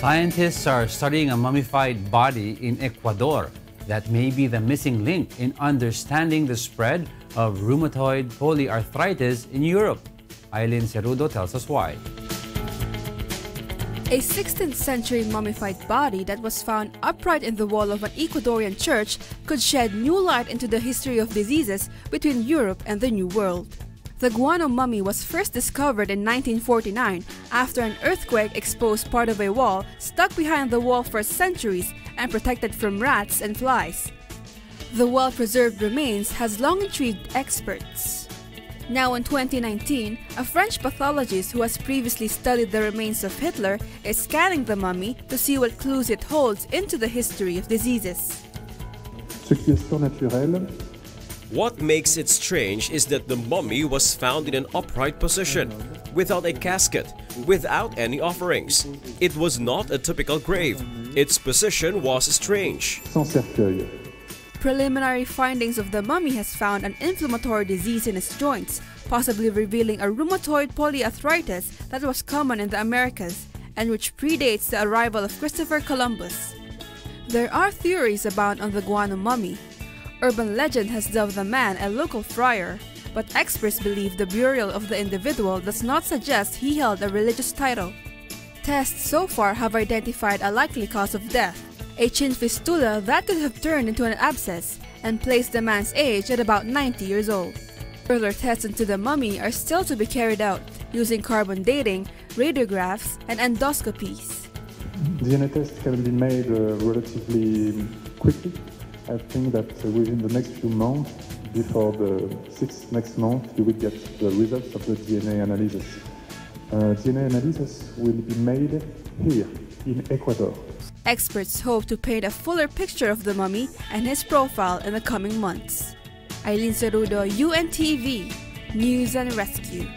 Scientists are studying a mummified body in Ecuador that may be the missing link in understanding the spread of rheumatoid polyarthritis in Europe. Aileen Cerrudo tells us why. A 16th century mummified body that was found upright in the wall of an Ecuadorian church could shed new light into the history of diseases between Europe and the New World. The guano mummy was first discovered in 1949 after an earthquake exposed part of a wall stuck behind the wall for centuries and protected from rats and flies. The well-preserved remains has long intrigued experts. Now in 2019, a French pathologist who has previously studied the remains of Hitler is scanning the mummy to see what clues it holds into the history of diseases. What makes it strange is that the mummy was found in an upright position, without a casket, without any offerings. It was not a typical grave. Its position was strange. Preliminary findings of the mummy has found an inflammatory disease in its joints, possibly revealing a rheumatoid polyarthritis that was common in the Americas and which predates the arrival of Christopher Columbus. There are theories abound on the guano mummy. Urban legend has dubbed the man a local friar, but experts believe the burial of the individual does not suggest he held a religious title. Tests so far have identified a likely cause of death, a chin fistula that could have turned into an abscess and placed the man's age at about 90 years old. Further tests into the mummy are still to be carried out using carbon dating, radiographs, and endoscopies. DNA tests can be made uh, relatively quickly. I think that within the next few months, before the sixth next month, you will get the results of the DNA analysis. Uh, DNA analysis will be made here in Ecuador. Experts hope to paint a fuller picture of the mummy and his profile in the coming months. Aileen Cerrudo, UNTV, News and Rescue.